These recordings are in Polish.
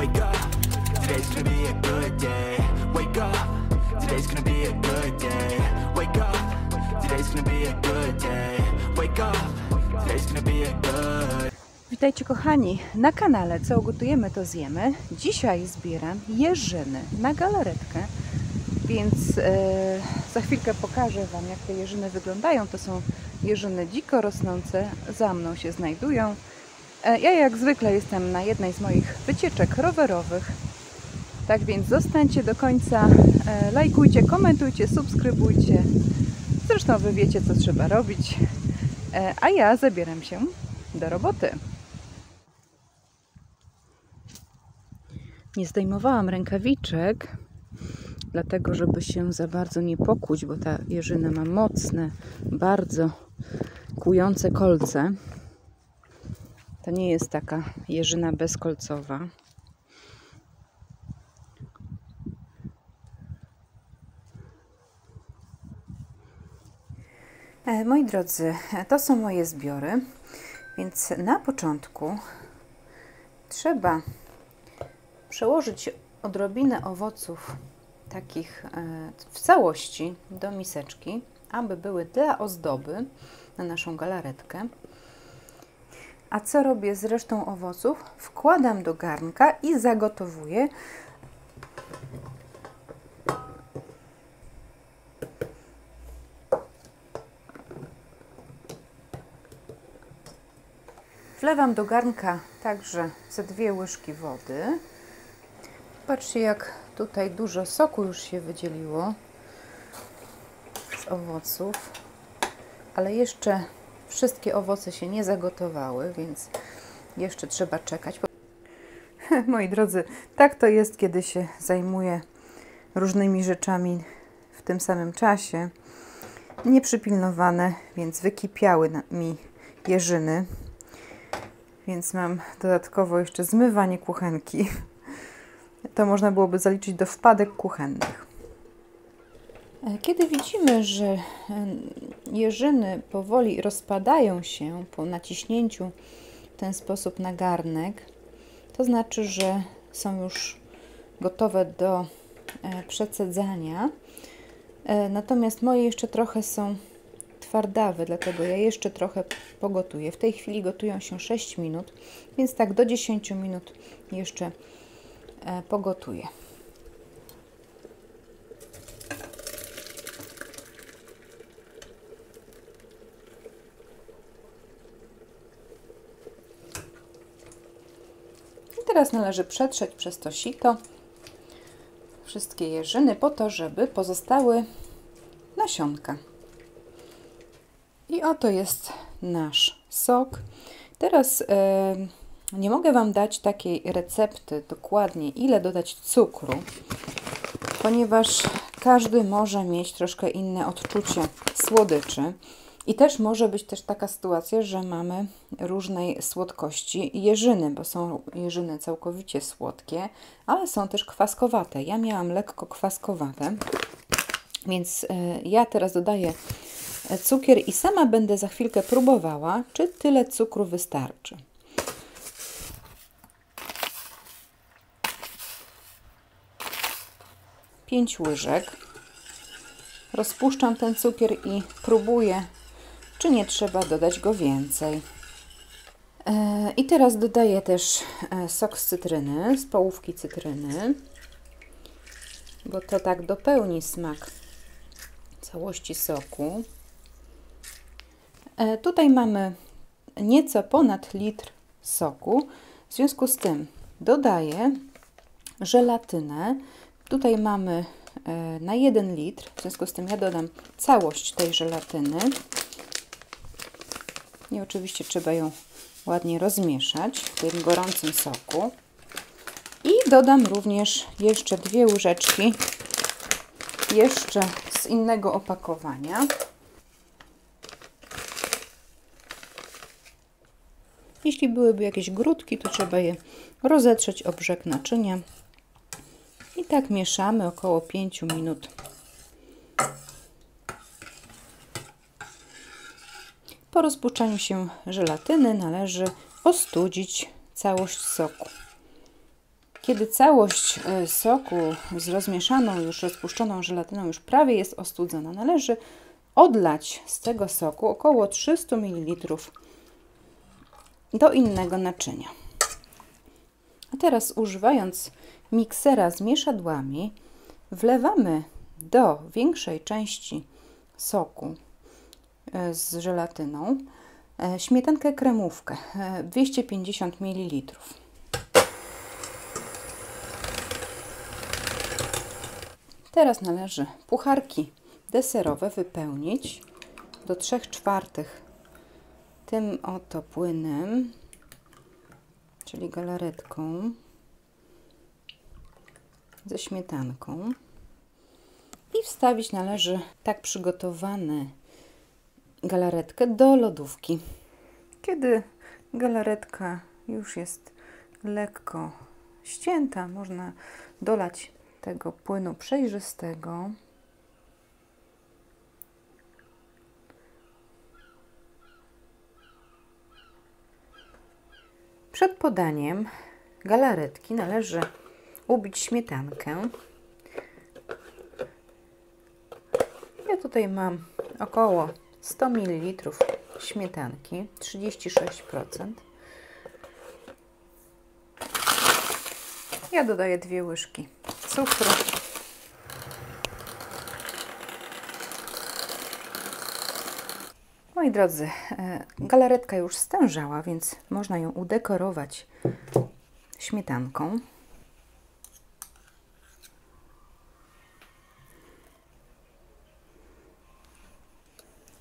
Wake up, today's gonna be a good day. Wake up, today's gonna be a good day. Wake up, today's gonna be a good day. Wake up, today's gonna be a good Witajcie kochani na kanale Co ugotujemy to zjemy. Dzisiaj zbieram jeżyny na galaretkę, więc e, za chwilkę pokażę Wam jak te jeżyny wyglądają. To są jeżyny dziko rosnące, za mną się znajdują. E, ja jak zwykle jestem na jednej z moich wycieczek rowerowych. Tak więc zostańcie do końca, e, lajkujcie, komentujcie, subskrybujcie. Zresztą Wy wiecie co trzeba robić. E, a ja zabieram się do roboty. Nie zdejmowałam rękawiczek, dlatego żeby się za bardzo nie pokuć, bo ta jeżyna ma mocne, bardzo kujące kolce. To nie jest taka jeżyna bezkolcowa. E, Moi drodzy, to są moje zbiory, więc na początku trzeba przełożyć odrobinę owoców takich e, w całości do miseczki, aby były dla ozdoby na naszą galaretkę. A co robię z resztą owoców? Wkładam do garnka i zagotowuję. Wlewam do garnka także ze dwie łyżki wody. Patrzcie, jak tutaj dużo soku już się wydzieliło z owoców, ale jeszcze wszystkie owoce się nie zagotowały, więc jeszcze trzeba czekać. Moi drodzy, tak to jest, kiedy się zajmuje różnymi rzeczami w tym samym czasie. Nieprzypilnowane, więc wykipiały mi jeżyny, więc mam dodatkowo jeszcze zmywanie kuchenki to można byłoby zaliczyć do wpadek kuchennych. Kiedy widzimy, że jeżyny powoli rozpadają się po naciśnięciu w ten sposób na garnek, to znaczy, że są już gotowe do przecedzania. Natomiast moje jeszcze trochę są twardawe, dlatego ja jeszcze trochę pogotuję. W tej chwili gotują się 6 minut, więc tak do 10 minut jeszcze pogotuję. Teraz należy przetrzeć przez to sito wszystkie jeżyny po to, żeby pozostały nasionka. I oto jest nasz sok. Teraz yy, nie mogę Wam dać takiej recepty dokładnie, ile dodać cukru, ponieważ każdy może mieć troszkę inne odczucie słodyczy. I też może być też taka sytuacja, że mamy różnej słodkości jeżyny, bo są jeżyny całkowicie słodkie, ale są też kwaskowate. Ja miałam lekko kwaskowate, więc ja teraz dodaję cukier i sama będę za chwilkę próbowała, czy tyle cukru wystarczy. Pięć łyżek. Rozpuszczam ten cukier i próbuję, czy nie trzeba dodać go więcej. I teraz dodaję też sok z cytryny, z połówki cytryny, bo to tak dopełni smak całości soku. Tutaj mamy nieco ponad litr soku. W związku z tym dodaję żelatynę. Tutaj mamy na 1 litr, w związku z tym ja dodam całość tej żelatyny. I oczywiście trzeba ją ładnie rozmieszać w tym gorącym soku. I dodam również jeszcze dwie łyżeczki jeszcze z innego opakowania. Jeśli byłyby jakieś grudki, to trzeba je rozetrzeć o brzeg naczynia. I tak mieszamy około 5 minut. Po rozpuszczaniu się żelatyny należy ostudzić całość soku. Kiedy całość e, soku z rozmieszaną, już rozpuszczoną żelatyną już prawie jest ostudzona, należy odlać z tego soku około 300 ml do innego naczynia. A teraz używając miksera z mieszadłami wlewamy do większej części soku z żelatyną. E, śmietankę kremówkę 250 ml. Teraz należy pucharki deserowe wypełnić do 3 czwartych. Tym oto płynem, czyli galaretką ze śmietanką. I wstawić należy tak przygotowany galaretkę do lodówki. Kiedy galaretka już jest lekko ścięta, można dolać tego płynu przejrzystego. Przed podaniem galaretki należy ubić śmietankę. Ja tutaj mam około 100 ml śmietanki, 36%. Ja dodaję dwie łyżki cukru. Moi drodzy, e, galaretka już stężała, więc można ją udekorować śmietanką.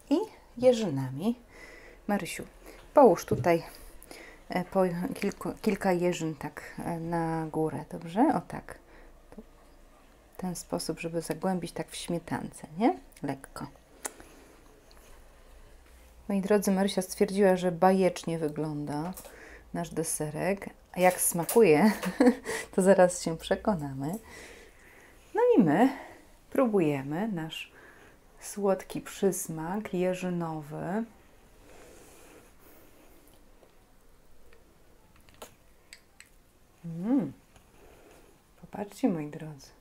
I jeżynami. Marysiu, połóż tutaj e, po kilku, kilka jeżyn tak e, na górę, dobrze? O tak ten sposób, żeby zagłębić tak w śmietance, nie? Lekko. Moi drodzy, Marysia stwierdziła, że bajecznie wygląda nasz deserek. A jak smakuje, to zaraz się przekonamy. No i my próbujemy nasz słodki przysmak jeżynowy. Mm. Popatrzcie, moi drodzy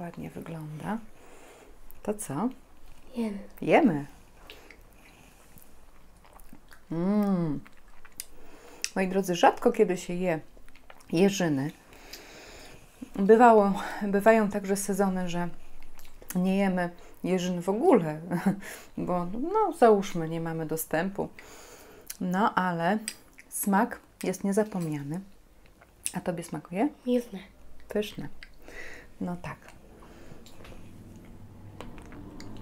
ładnie wygląda. To co? Jemy. Jemy. Mm. Moi drodzy, rzadko kiedy się je jeżyny. Bywało, bywają także sezony, że nie jemy jeżyn w ogóle, bo no załóżmy, nie mamy dostępu. No ale smak jest niezapomniany. A Tobie smakuje? Piwne. Pyszne. No tak.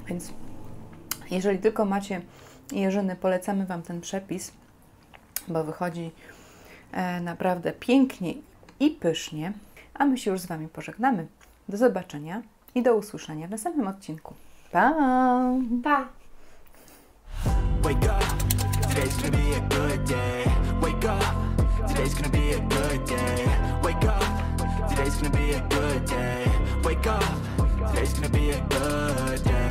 Więc jeżeli tylko macie jeżyny, polecamy Wam ten przepis, bo wychodzi e, naprawdę pięknie i pysznie. A my się już z Wami pożegnamy. Do zobaczenia i do usłyszenia w następnym odcinku. Pa! Pa! Wake up, today's gonna be a good day. Wake up, today's gonna be a good day. Wake up, today's gonna be a good day. Wake up, today's gonna be a good day.